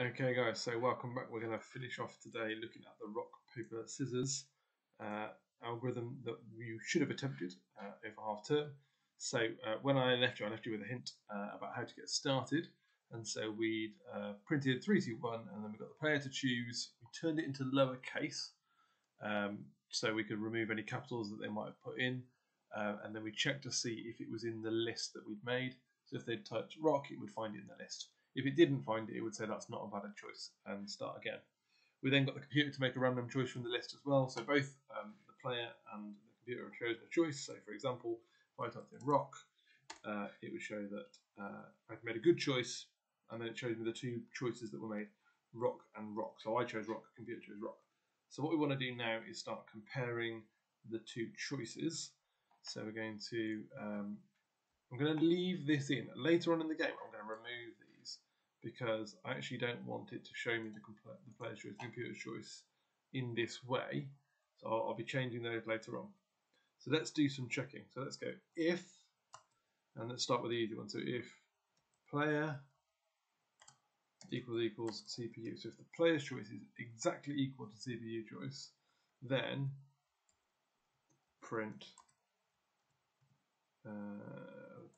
Okay, guys, so welcome back. We're going to finish off today looking at the rock, paper, scissors uh, algorithm that you should have attempted uh, over half term. So, uh, when I left you, I left you with a hint uh, about how to get started. And so, we uh, printed 3, 2, 1, and then we got the player to choose. We turned it into lowercase um, so we could remove any capitals that they might have put in. Uh, and then we checked to see if it was in the list that we'd made. So, if they'd typed rock, it would find it in the list. If it didn't find it, it would say that's not a valid choice and start again. We then got the computer to make a random choice from the list as well. So both um, the player and the computer have chosen a choice. So for example, if I typed in rock, uh, it would show that uh, I'd made a good choice, and then it showed me the two choices that were made, rock and rock. So I chose rock, computer chose rock. So what we want to do now is start comparing the two choices. So we're going to, um, I'm going to leave this in. Later on in the game, I'm going to remove because I actually don't want it to show me the, the player's choice, the computer's choice in this way. So I'll, I'll, be changing those later on. So let's do some checking. So let's go if, and let's start with the easy one. So if player equals equals CPU. So if the player's choice is exactly equal to CPU choice, then print uh,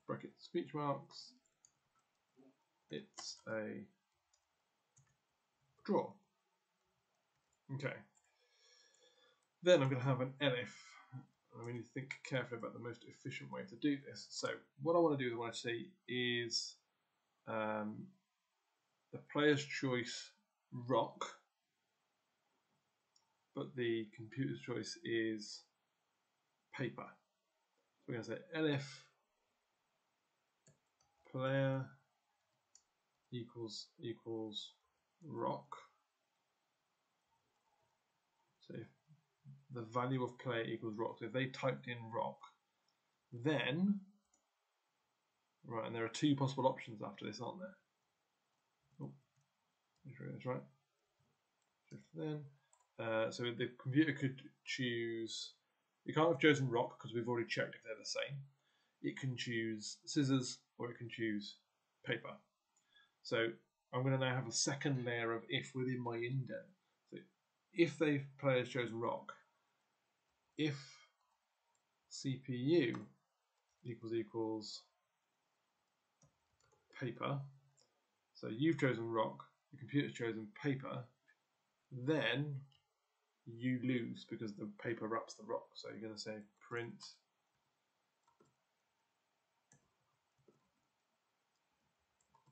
bracket speech marks it's a draw. Okay. Then I'm going to have an elif. I need to think carefully about the most efficient way to do this. So what I want to do is what I see is um, the player's choice rock, but the computer's choice is paper. So we're going to say elif player equals equals rock. So if the value of player equals rock, so if they typed in rock, then right, and there are two possible options after this, aren't there? Oh, that's right. Shift then. Uh, so the computer could choose. You can't have chosen rock because we've already checked if they're the same. It can choose scissors or it can choose paper. So I'm going to now have a second layer of if within my indent. So if the player's chosen rock, if CPU equals equals paper, so you've chosen rock, the computer's chosen paper, then you lose because the paper wraps the rock. So you're going to say print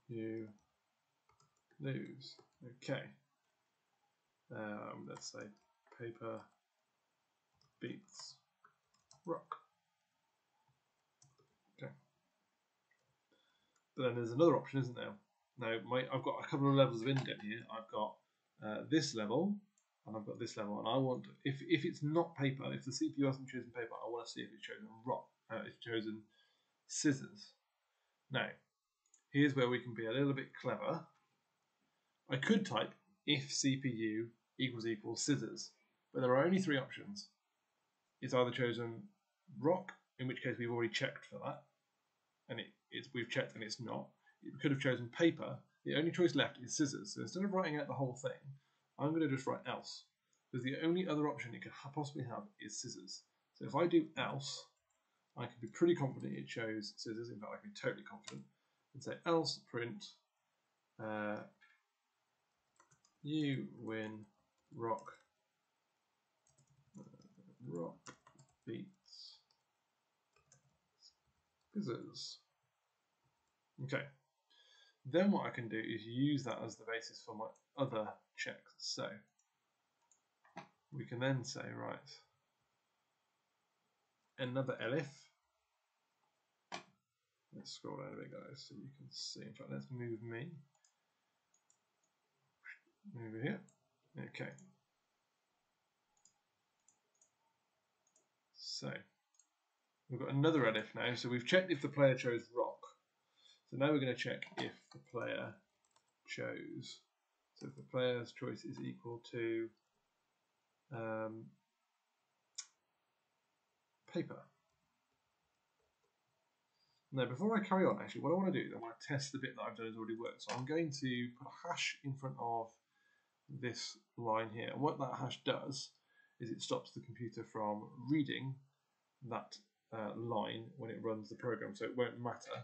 you lose. Okay. Um, let's say paper beats rock. Okay. But then there's another option, isn't there? Now, my, I've got a couple of levels of indent here. I've got uh, this level, and I've got this level, and I want, if, if it's not paper, if the CPU hasn't chosen paper, I want to see if it's chosen rock, uh, it's chosen scissors. Now, here's where we can be a little bit clever I could type if CPU equals equals scissors, but there are only three options. It's either chosen rock, in which case we've already checked for that, and it, it's, we've checked and it's not. It could have chosen paper. The only choice left is scissors. So instead of writing out the whole thing, I'm going to just write else, because the only other option it could possibly have is scissors. So if I do else, I can be pretty confident it chose scissors. In fact, I can be totally confident and say else print uh, you win rock. Uh, rock beats scissors. Okay. Then what I can do is use that as the basis for my other checks. So we can then say, right, another elif. Let's scroll down a bit, guys, so you can see. In fact, let's move me over here. Okay. So we've got another elif now. So we've checked if the player chose rock. So now we're going to check if the player chose. So if the player's choice is equal to um, paper. Now, before I carry on, actually, what I want to do is I want to test the bit that I've done has already worked. So I'm going to put a hash in front of this line here. And what that hash does is it stops the computer from reading that uh, line when it runs the program. So it won't matter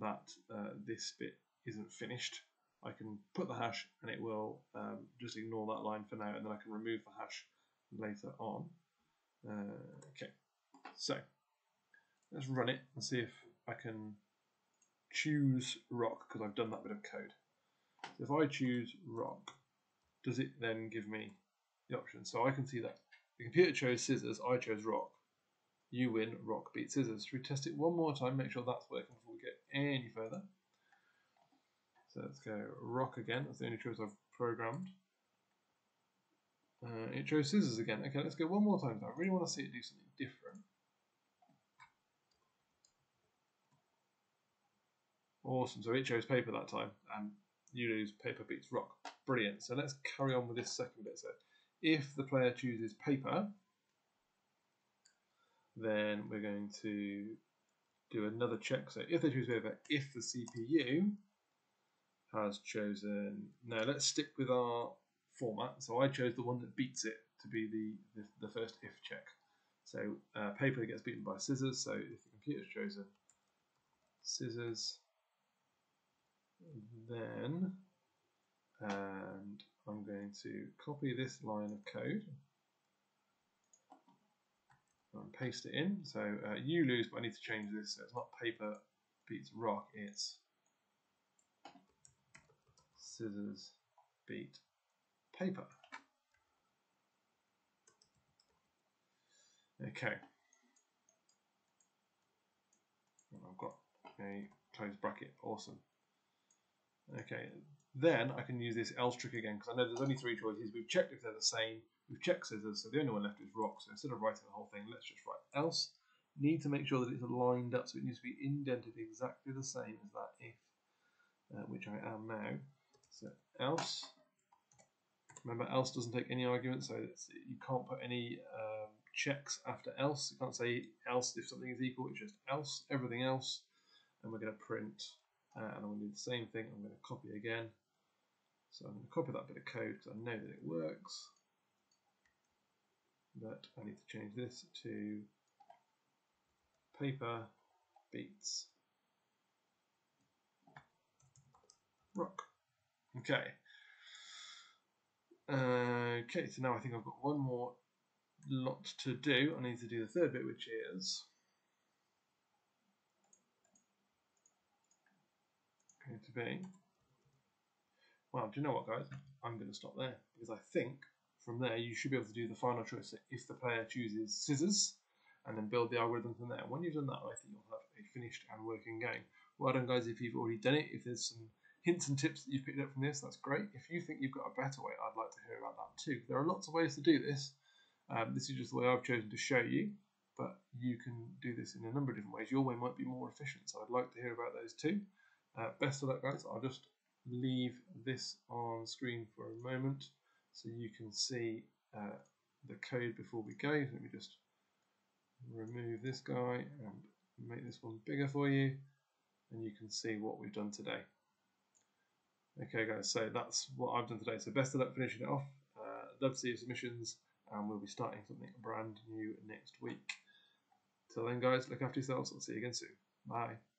that uh, this bit isn't finished. I can put the hash and it will um, just ignore that line for now and then I can remove the hash later on. Uh, okay, so let's run it and see if I can choose rock because I've done that bit of code. So if I choose rock, does it then give me the option? So I can see that the computer chose scissors, I chose rock. You win, rock beat scissors. Should we test it one more time, make sure that's working before we get any further? So let's go rock again, that's the only choice I've programmed. Uh, it chose scissors again. Okay, let's go one more time. I really want to see it do something different. Awesome. So it chose paper that time, and you lose paper beats rock. Brilliant. So let's carry on with this second bit. So if the player chooses paper, then we're going to do another check. So if they choose paper, if the CPU has chosen, now let's stick with our format. So I chose the one that beats it to be the, the, the first if check. So uh, paper gets beaten by scissors. So if the computer's chosen scissors, then, and I'm going to copy this line of code and paste it in. So uh, you lose, but I need to change this. So it's not paper beats rock, it's scissors beat paper. Okay. I've got a close bracket, awesome. Okay, then I can use this else trick again because I know there's only three choices. We've checked if they're the same. We've checked scissors, so the only one left is rock. So instead of writing the whole thing, let's just write else. Need to make sure that it's lined up, so it needs to be indented exactly the same as that if, uh, which I am now. So else. Remember, else doesn't take any arguments, so you can't put any um, checks after else. You can't say else if something is equal. It's just else. Everything else, and we're going to print uh, and I'm going to do the same thing. I'm going to copy again. So I'm going to copy that bit of code because I know that it works. But I need to change this to paper beats rock. Okay. Okay, so now I think I've got one more lot to do. I need to do the third bit, which is going to be, well, do you know what, guys? I'm going to stop there because I think from there you should be able to do the final choice if the player chooses scissors and then build the algorithm from there. When you've done that, I think you'll have a finished and working game. Well done, guys, if you've already done it. If there's some hints and tips that you've picked up from this, that's great. If you think you've got a better way, I'd like to hear about that too. There are lots of ways to do this. Um, this is just the way I've chosen to show you, but you can do this in a number of different ways. Your way might be more efficient, so I'd like to hear about those too. Uh, best of luck guys, I'll just leave this on screen for a moment so you can see uh, the code before we go. Let me just remove this guy and make this one bigger for you and you can see what we've done today. Okay guys, so that's what I've done today. So best of luck finishing it off. Uh, love to see your submissions and we'll be starting something brand new next week. Till then guys, look after yourselves. I'll see you again soon. Bye.